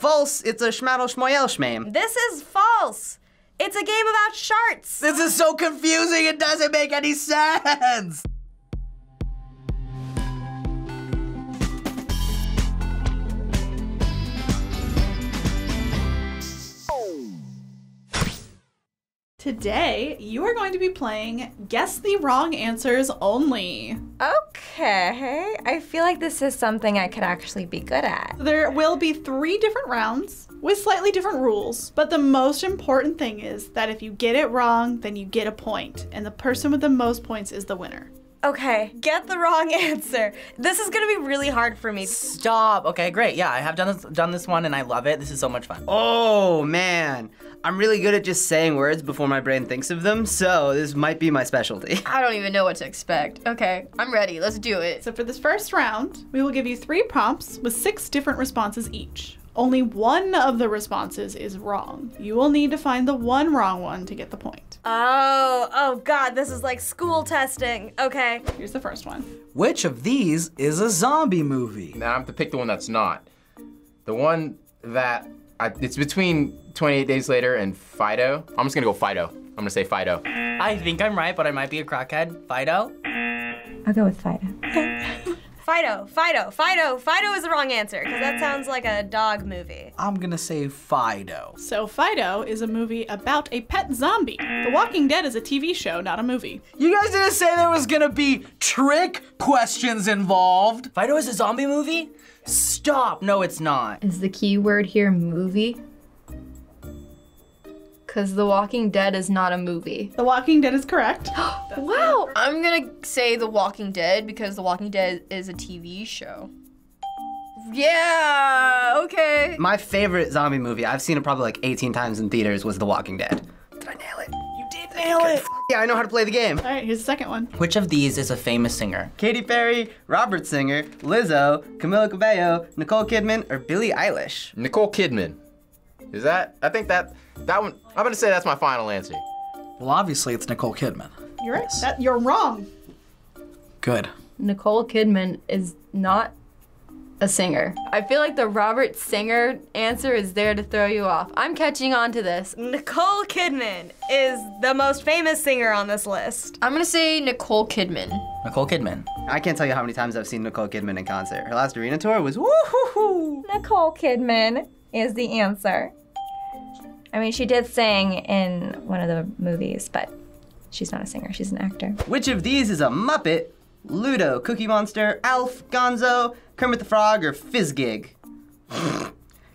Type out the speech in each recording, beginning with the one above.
False, it's a schmaddle schmoyel schmame. This is false. It's a game about sharts. This is so confusing, it doesn't make any sense! Today, you are going to be playing Guess the Wrong Answers Only. Okay. I feel like this is something I could actually be good at. There will be three different rounds with slightly different rules, but the most important thing is that if you get it wrong, then you get a point, and the person with the most points is the winner. Okay, get the wrong answer. This is gonna be really hard for me. Stop. Okay, great. Yeah, I have done this, done this one and I love it. This is so much fun. Oh man, I'm really good at just saying words before my brain thinks of them, so this might be my specialty. I don't even know what to expect. Okay, I'm ready. Let's do it. So for this first round, we will give you three prompts with six different responses each. Only one of the responses is wrong. You will need to find the one wrong one to get the point. Oh, oh god, this is like school testing. Okay. Here's the first one. Which of these is a zombie movie? Now I have to pick the one that's not. The one that I, it's between 28 Days Later and Fido. I'm just gonna go Fido. I'm gonna say Fido. I think I'm right, but I might be a crackhead. Fido? I'll go with Fido. Fido, Fido, Fido, Fido is the wrong answer because that sounds like a dog movie. I'm gonna say Fido. So Fido is a movie about a pet zombie. The Walking Dead is a TV show, not a movie. You guys didn't say there was gonna be trick questions involved. Fido is a zombie movie? Stop. No, it's not. Is the key word here movie? Because The Walking Dead is not a movie. The Walking Dead is correct. Wow! I'm gonna say The Walking Dead because The Walking Dead is a TV show. Yeah, okay. My favorite zombie movie, I've seen it probably like 18 times in theaters, was The Walking Dead. Did I nail it? You did nail it. Yeah, I know how to play the game. All right, here's the second one. Which of these is a famous singer? Katy Perry, Robert Singer, Lizzo, Camila Cabello, Nicole Kidman, or Billie Eilish? Nicole Kidman. Is that? I think that that one. I'm gonna say that's my final answer. Well, obviously it's Nicole Kidman. You're right. That, you're wrong. Good. Nicole Kidman is not a singer. I feel like the Robert Singer answer is there to throw you off. I'm catching on to this. Nicole Kidman is the most famous singer on this list. I'm gonna say Nicole Kidman. Nicole Kidman. I can't tell you how many times I've seen Nicole Kidman in concert. Her last arena tour was woo-hoo-hoo. Nicole Kidman is the answer. I mean, she did sing in one of the movies, but she's not a singer, she's an actor. Which of these is a Muppet? Ludo, Cookie Monster, Alf, Gonzo, Kermit the Frog, or Fizzgig?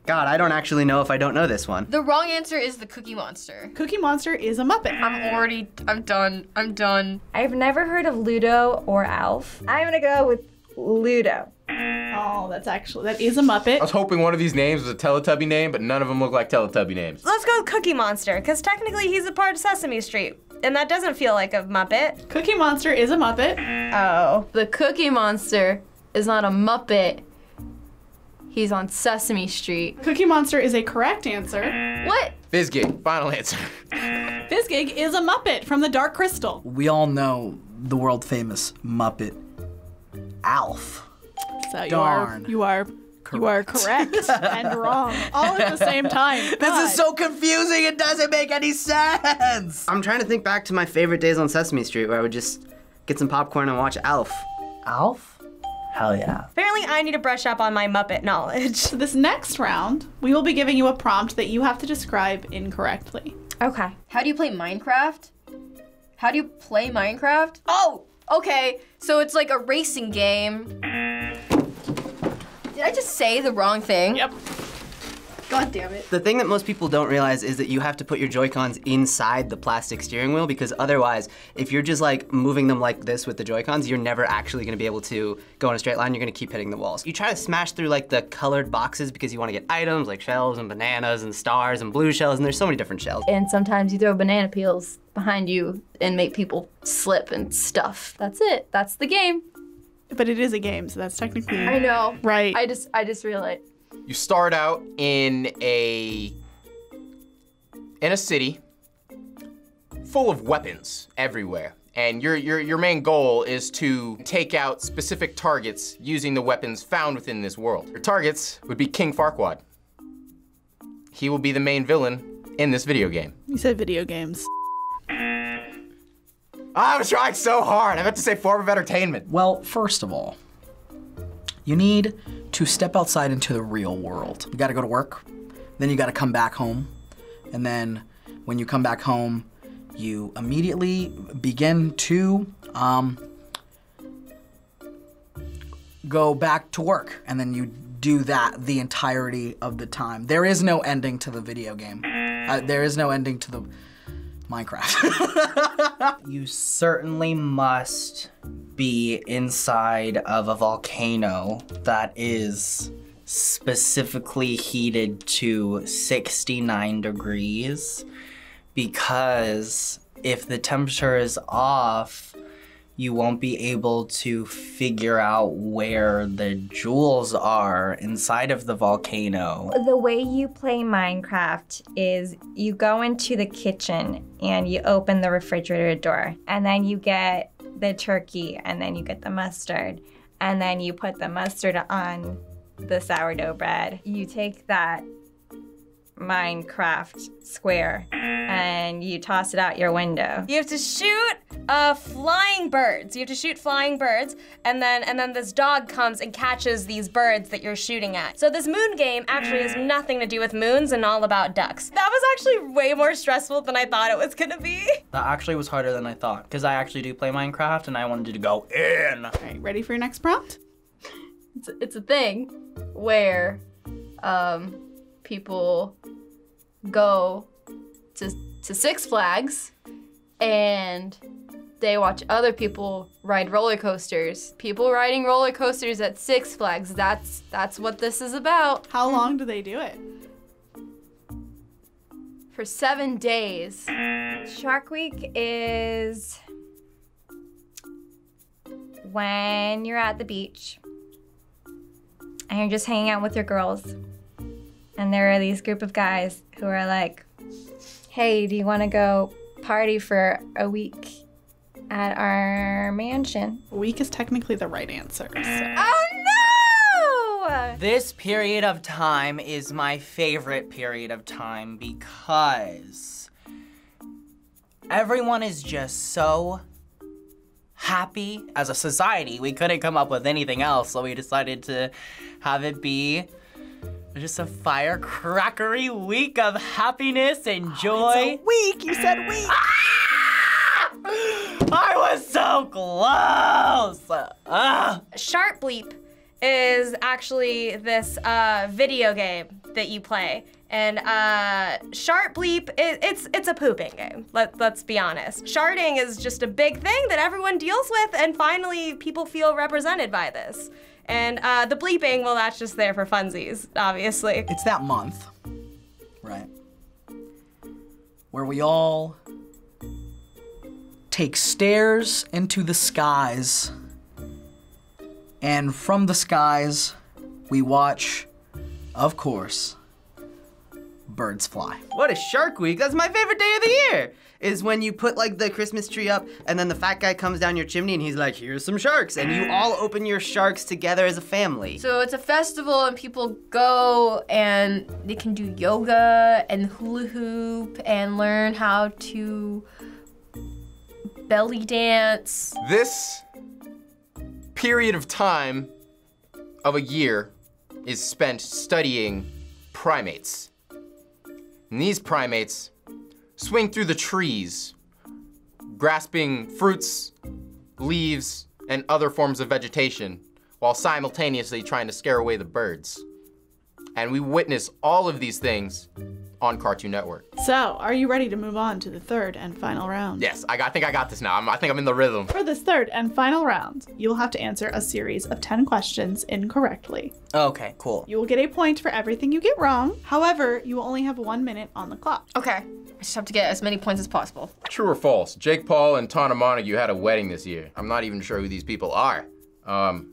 God, I don't actually know if I don't know this one. The wrong answer is the Cookie Monster. Cookie Monster is a Muppet. I'm already, I'm done. I'm done. I've never heard of Ludo or Alf. I'm gonna go with Ludo. Oh, that's actually that is a Muppet. I was hoping one of these names was a Teletubby name, but none of them look like Teletubby names. Let's go with Cookie Monster, because technically he's a part of Sesame Street. And that doesn't feel like a Muppet. Cookie Monster is a Muppet. Oh. The Cookie Monster is not a Muppet. He's on Sesame Street. Cookie Monster is a correct answer. What? Fizzgig, final answer. Fizzgig is a Muppet from the Dark Crystal. We all know the world famous Muppet Alf. So you Darn. are you are you are correct and wrong all at the same time. This is so confusing, it doesn't make any sense! I'm trying to think back to my favorite days on Sesame Street where I would just get some popcorn and watch Alf. Alf? Hell yeah. Apparently I need to brush up on my Muppet knowledge. So this next round, we will be giving you a prompt that you have to describe incorrectly. Okay. How do you play Minecraft? How do you play Minecraft? Oh, okay. So it's like a racing game. Did I just say the wrong thing? Yep. God damn it. The thing that most people don't realize is that you have to put your Joy-Cons inside the plastic steering wheel because otherwise, if you're just like moving them like this with the Joy-Cons, you're never actually gonna be able to go in a straight line, you're gonna keep hitting the walls. You try to smash through like the colored boxes because you wanna get items like shells and bananas and stars and blue shells, and there's so many different shells. And sometimes you throw banana peels behind you and make people slip and stuff. That's it. That's the game. But it is a game, so that's technically I know. right. I just I just realized. You start out in a in a city full of weapons everywhere. And your, your, your main goal is to take out specific targets using the weapons found within this world. Your targets would be King Farquaad. he will be the main villain in this video game. You said video games. I was trying so hard. I meant to say form of entertainment. Well, first of all, you need to step outside into the real world. You gotta go to work, then you gotta come back home, and then when you come back home, you immediately begin to um, go back to work, and then you do that the entirety of the time. There is no ending to the video game. Uh, there is no ending to the Minecraft. You certainly must be inside of a volcano that is specifically heated to 69 degrees because if the temperature is off, you won't be able to figure out where the jewels are inside of the volcano. The way you play Minecraft is you go into the kitchen and you open the refrigerator door, and then you get the turkey, and then you get the mustard, and then you put the mustard on the sourdough bread. You take that Minecraft square and you toss it out your window. You have to shoot uh, flying birds. You have to shoot flying birds, and then and then this dog comes and catches these birds that you're shooting at. So this moon game actually has nothing to do with moons and all about ducks. That was actually way more stressful than I thought it was gonna be. That actually was harder than I thought because I actually do play Minecraft and I wanted to go in. All right, ready for your next prompt? It's, it's a thing where um, people go to, to Six Flags and they watch other people ride roller coasters. People riding roller coasters at Six Flags. That's that's what this is about. How long do they do it? For seven days. Shark Week is when you're at the beach and you're just hanging out with your girls. And there are these group of guys who are like, hey, do you want to go party for a week at our mansion? A week is technically the right answer. so- Oh no! This period of time is my favorite period of time because everyone is just so happy. As a society, we couldn't come up with anything else, so we decided to have it be just a firecrackery week of happiness and joy. Week, you said week. I was so close! Ah. Sharp Bleep is actually this uh, video game that you play. And uh, Sharp Bleep, it, it's it's a pooping game. Let, let's be honest. Sharding is just a big thing that everyone deals with, and finally people feel represented by this. And uh, the bleeping, well, that's just there for funsies, obviously. it's that month, right? Where we all take stairs into the skies, and from the skies, we watch, of course, birds fly. What is Shark Week? That's my favorite day of the year. Is when you put like the Christmas tree up and then the fat guy comes down your chimney and he's like, here's some sharks. And you all open your sharks together as a family. So it's a festival and people go and they can do yoga and hula hoop and learn how to belly dance. This period of time of a year is spent studying primates. And these primates swing through the trees, grasping fruits, leaves, and other forms of vegetation while simultaneously trying to scare away the birds. And we witness all of these things on Cartoon Network. So, are you ready to move on to the third and final round? Yes, I, got, I think I got this now. I'm, I think I'm in the rhythm. For this third and final round, you will have to answer a series of 10 questions incorrectly. Okay, cool. You will get a point for everything you get wrong. However, you will only have one minute on the clock. Okay. I just have to get as many points as possible. True or false? Jake Paul and Tana Montague had a wedding this year. I'm not even sure who these people are. Um,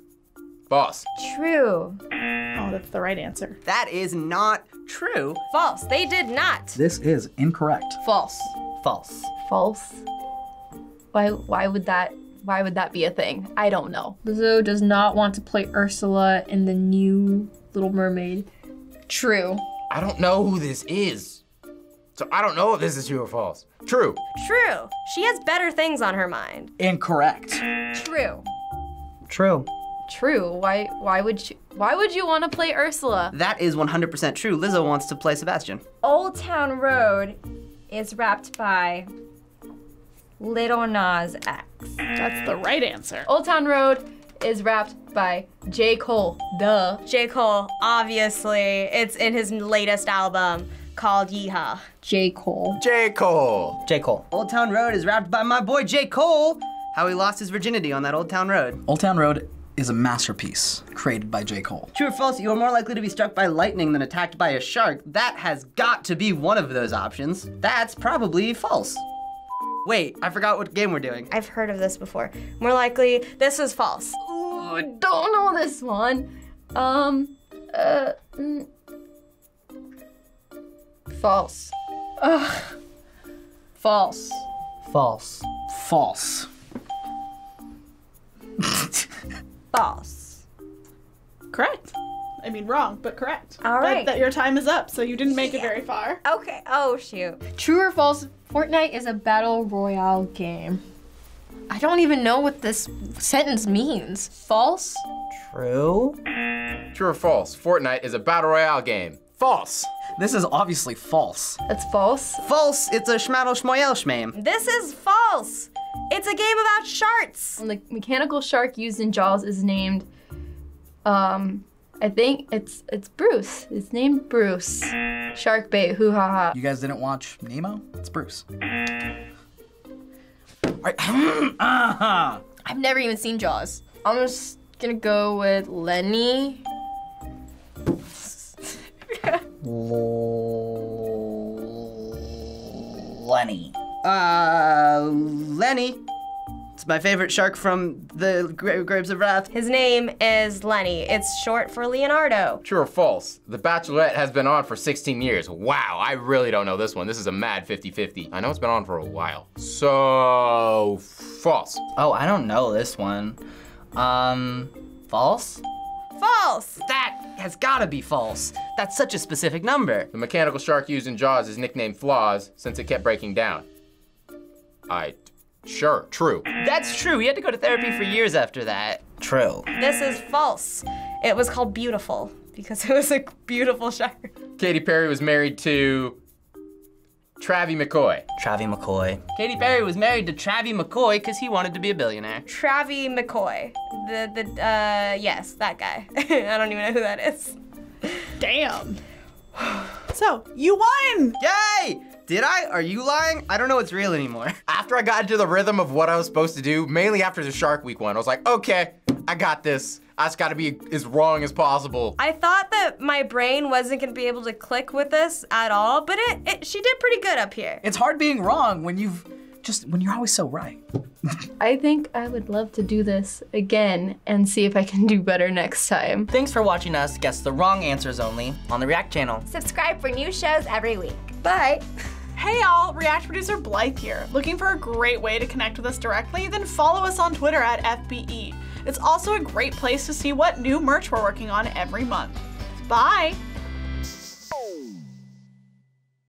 boss. True. Oh, that's the right answer. That is not true. False. They did not. This is incorrect. False. False. False. Why why would that why would that be a thing? I don't know. Lizzo does not want to play Ursula in the new Little Mermaid. True. I don't know who this is. So I don't know if this is true or false. True. True. She has better things on her mind. Incorrect. True. True. True. Why why would you why would you want to play Ursula? That is 100% true. Lizzo wants to play Sebastian. Old Town Road is rapped by Lil Nas X. That's the right answer. Old Town Road is rapped by J. Cole. Duh. J. Cole, obviously, it's in his latest album called Yeehaw. J. Cole. J. Cole. J. Cole. Old Town Road is rapped by my boy J. Cole. How he lost his virginity on that Old Town Road. Old Town Road is a masterpiece created by J. Cole. True or false, you are more likely to be struck by lightning than attacked by a shark. That has got to be one of those options. That's probably false. Wait, I forgot what game we're doing. I've heard of this before. More likely, this is false. Ooh, don't know this one. Um, uh, mm, false. Ugh. False. False. False. False. Correct. I mean, wrong, but correct. All But that your time is up, so you didn't make it very far. Okay. Oh, shoot. True or false? Fortnite is a battle royale game. I don't even know what this sentence means. False? True. True or false? Fortnite is a battle royale game. False. This is obviously false. That's false. False, it's a schmaddle schmoyel schmame. This is false. It's a game about sharks. The mechanical shark used in Jaws is named, um, I think it's it's Bruce. It's named Bruce. Shark bait. Hoo ha ha. You guys didn't watch Nemo? It's Bruce. Alright. uh-huh. I've never even seen Jaws. I'm just gonna go with Lenny. Lenny. Uh, Lenny. It's my favorite shark from the Gra- Grapes of Wrath. His name is Lenny. It's short for Leonardo. True or false? The Bachelorette has been on for 16 years. Wow, I really don't know this one. This is a mad 50-50. I know it's been on for a while. So, false. Oh, I don't know this one. Um, false? False. That has gotta be false. That's such a specific number. The mechanical shark used in Jaws is nicknamed Flaws since it kept breaking down. I, sure, true. That's true. He had to go to therapy for years after that. True. This is false. It was called Beautiful because it was a beautiful shark. Katy Perry was married to Travie McCoy. Travie McCoy. Katy Perry was married to Travie McCoy because he wanted to be a billionaire. Travie McCoy. The the uh yes, that guy. I don't even know who that is. Damn. So, you won! Yay! Did I? Are you lying? I don't know what's real anymore. After I got into the rhythm of what I was supposed to do, mainly after the Shark Week one, I was like, okay, I got this. I just gotta be as wrong as possible. I thought that my brain wasn't gonna be able to click with this at all, but it, it she did pretty good up here. It's hard being wrong when you've just when you're always so right. I think I would love to do this again and see if I can do better next time. Thanks for watching us guess the wrong answers only on the React channel. Subscribe for new shows every week. Bye. Hey y'all, React producer Blythe here. Looking for a great way to connect with us directly? Then follow us on Twitter at FBE. It's also a great place to see what new merch we're working on every month. Bye!